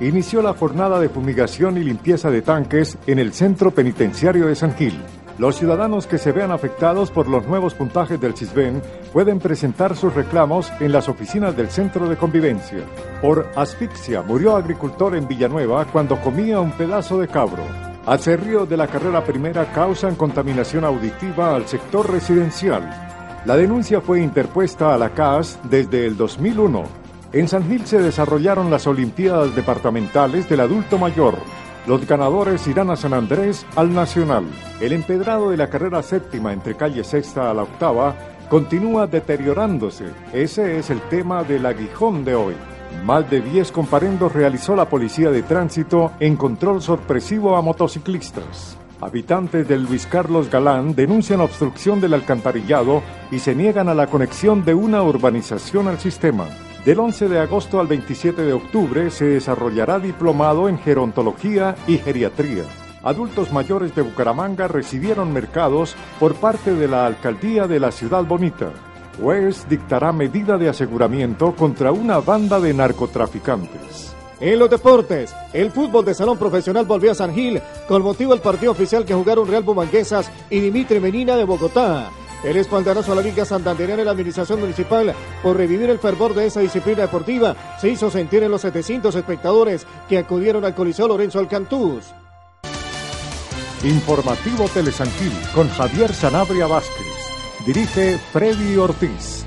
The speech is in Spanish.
inició la jornada de fumigación y limpieza de tanques en el centro penitenciario de San Gil. Los ciudadanos que se vean afectados por los nuevos puntajes del CISBEN pueden presentar sus reclamos en las oficinas del Centro de Convivencia. Por asfixia murió agricultor en Villanueva cuando comía un pedazo de cabro. Acerrío de la carrera primera causan contaminación auditiva al sector residencial. La denuncia fue interpuesta a la CAS desde el 2001. En San Gil se desarrollaron las Olimpiadas Departamentales del Adulto Mayor los ganadores irán a San Andrés al Nacional. El empedrado de la carrera séptima entre calle sexta a la octava continúa deteriorándose. Ese es el tema del aguijón de hoy. Más de 10 comparendos realizó la policía de tránsito en control sorpresivo a motociclistas. Habitantes del Luis Carlos Galán denuncian obstrucción del alcantarillado y se niegan a la conexión de una urbanización al sistema. Del 11 de agosto al 27 de octubre se desarrollará diplomado en gerontología y geriatría. Adultos mayores de Bucaramanga recibieron mercados por parte de la alcaldía de la Ciudad Bonita. Juez dictará medida de aseguramiento contra una banda de narcotraficantes. En los deportes, el fútbol de salón profesional volvió a San Gil con motivo del partido oficial que jugaron Real Bumanguesas y Dimitri Menina de Bogotá. El espaldarazo a la Liga Santandereana en la Administración Municipal por revivir el fervor de esa disciplina deportiva se hizo sentir en los 700 espectadores que acudieron al Coliseo Lorenzo Alcantús. Informativo Telesanquil con Javier Sanabria Vázquez. Dirige Freddy Ortiz.